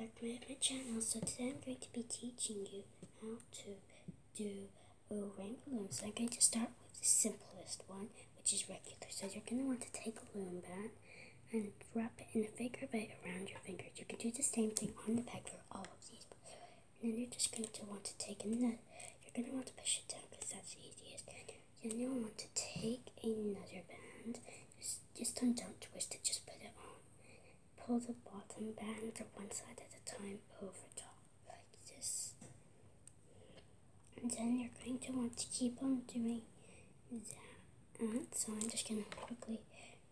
back to my, channel. So today I'm going to be teaching you how to do a rainbow loom. So I'm going to start with the simplest one, which is regular. So you're going to want to take a loom band and wrap it in a figure of eight around your fingers. You can do the same thing on the peg for all of these. And then you're just going to want to take a nut. you're going to want to push it down because that's the easiest. Then you'll want to take another band, just, just don't, don't twist it, just put it on pull the bottom band to one side at a time over top, like this. And then you're going to want to keep on doing that. Uh-huh. So I'm just going to quickly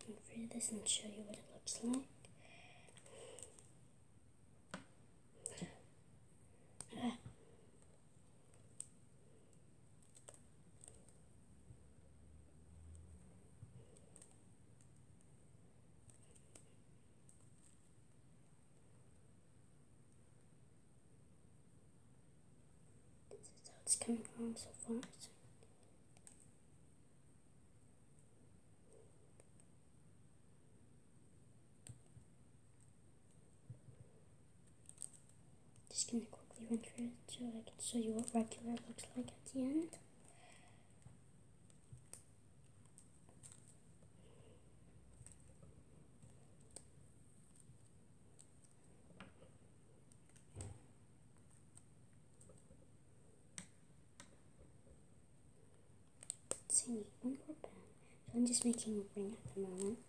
run through this and show you what it looks like. Uh, it's coming along so far. Just gonna quickly run through it so I can show you what regular looks like at the end. So I'm just making a ring at the moment.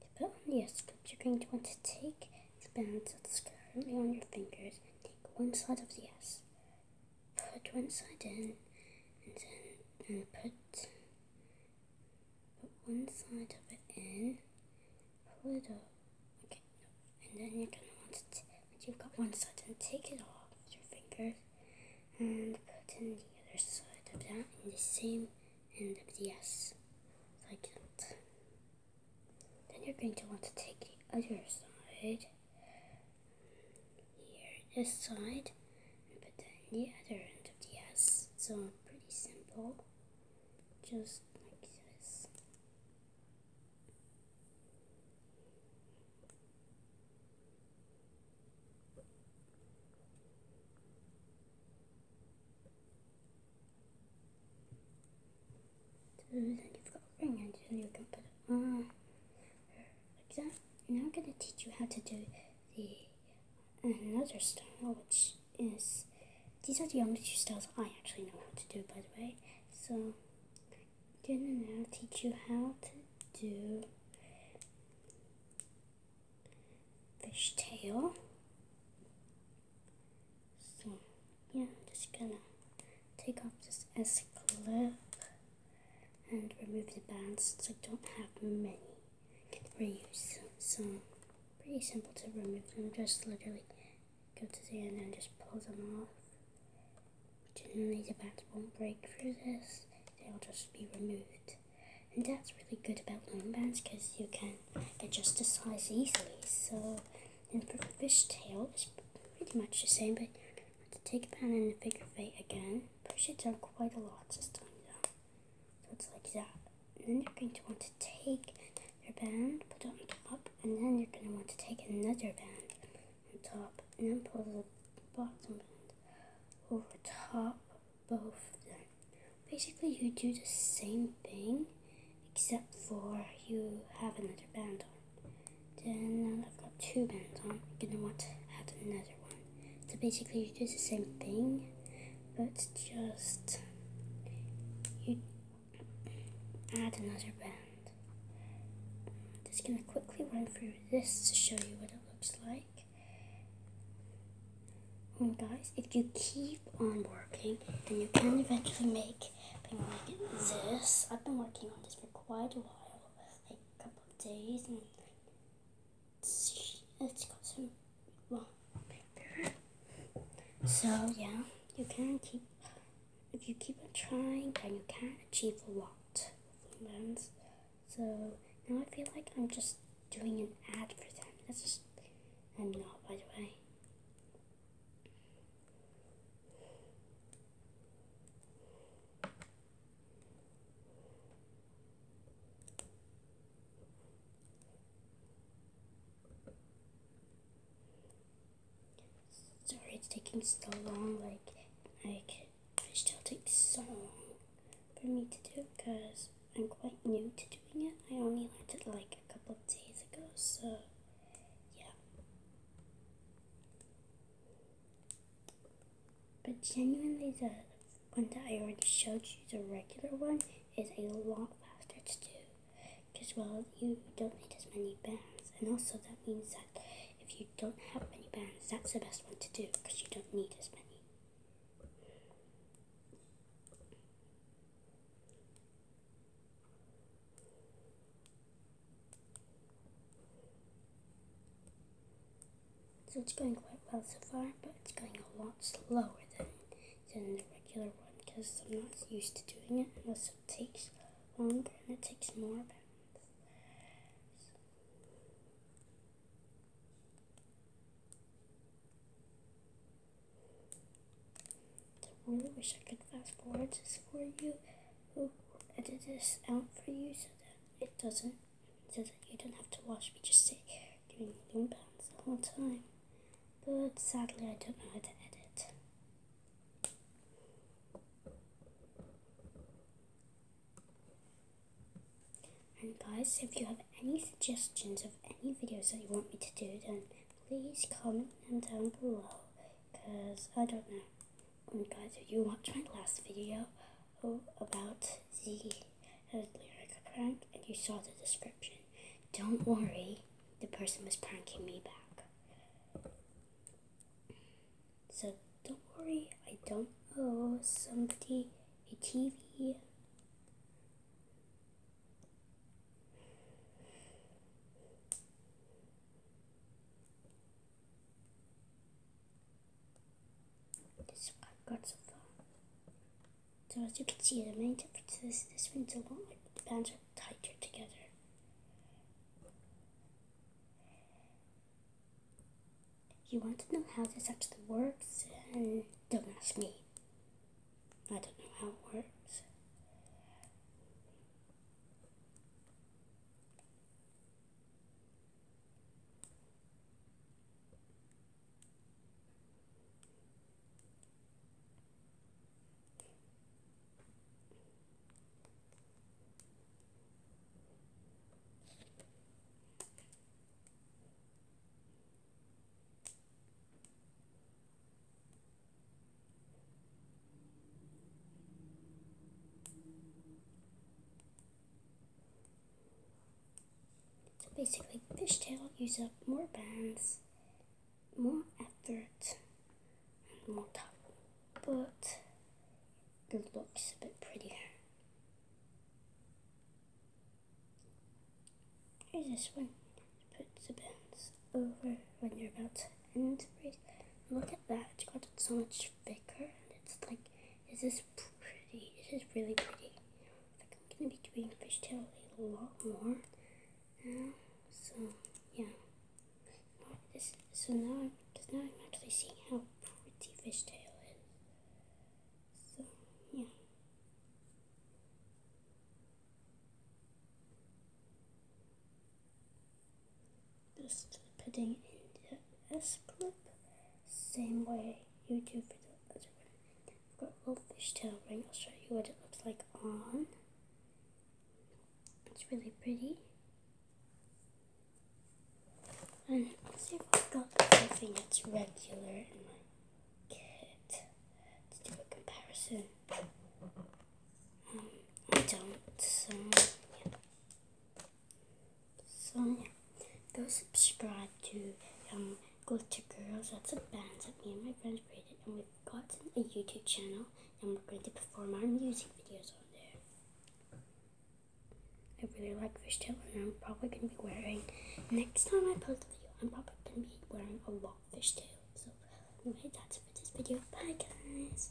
To put on the escort, you're going to want to take the band that's currently on your fingers, take one side of the S, put one side in, and then and put, put one side of it in, pull it up, okay, and then you're to want to, once you've got one side, then take it off with your fingers and the other side of that in the same end of the S, like that. Then you're going to want to take the other side, here, this side, and put that in the other end of the S. So pretty simple, just then you've got a ring and then you can put it on like that. Now I'm going to teach you how to do the uh, another style, which is these are the only two styles I actually know how to do, by the way. So gonna now teach you how to do fishtail. So yeah, I'm just gonna take off this S clip and remove the bands so I don't have many reuse. So pretty simple to remove them, just literally go to the end and just pull them off. Generally the bands won't break through this, they'll just be removed. And that's really good about loom bands because you can adjust the size easily. So in for fishtail, it's pretty much the same, but to take a band and a figure of eight again, push it down quite a lot this time it's like that. And then you're going to want to take your band, put it on top, and then you're going to want to take another band on top, and then pull the bottom band over top both of them. Basically, you do the same thing, except for you have another band on. Then now I've got two bands on, I'm going to want to add another one. So basically, you do the same thing, but just you add another band. Just gonna quickly run through this to show you what it looks like. And guys, if you keep on working, then you can eventually make like this. I've been working on this for quite a while, like a couple of days, and it's got some long paper. So yeah, you can keep if you keep on trying, then you can achieve a lot. So now I feel like I'm just doing an ad for them. That's just, I'm not by the way. Sorry, it's taking so long. Like, like it still takes so long for me to do because. I'm quite new to doing it. I only learned it like a couple of days ago, so yeah. But genuinely, the one that I already showed you, the regular one, is a lot faster to do. Because, well, you don't need as many bands. And also, that means that if you don't have many bands, that's the best one to do because you don't need as many. So it's going quite well so far, but it's going a lot slower than, than the regular one because I'm not used to doing it also it takes longer and it takes more bands. I really wish I could fast forward this for you or edit this out for you so that it doesn't, so that you don't have to watch me just sit here doing bands the whole time. But sadly, I don't know how to edit. And guys, if you have any suggestions of any videos that you want me to do, then please comment them down below. Because I don't know. And guys, if you watched my last video about the uh, lyric prank and you saw the description, don't worry, the person was pranking me back. So don't worry, I don't owe somebody a TV. This is I've got so far. So as you can see, the main difference is this one's a lot the bands are tighter together. You want to know how this actually works, then don't ask me. I don't know how it works. Basically, fishtail use up more bands, more effort, and more time, but it looks a bit prettier. Here's this one. Put the bands over when you're about to end race. Look at that, it's got so much thicker. and It's like, is this is pretty. This is really pretty. I think I'm gonna be doing fishtail a lot more now. So yeah. This, so now, because now I'm actually seeing how pretty fishtail is. So yeah. Just putting in the S clip, same way you do for the other one. I've got a little fishtail ring. I'll show you what it looks like on. It's really pretty. And let's see if I've got something that's regular in my kit. Let's do a comparison. Um, I don't, so yeah. So yeah, go subscribe to um, Glitter Girls. That's a band that me and my friends created, and we've gotten a YouTube channel, and we're going to perform our music videos on. I really like fishtail, and I'm probably going to be wearing next time I post a video. I'm probably going to be wearing a lot of fishtail. So anyway, that's it for this video. Bye guys.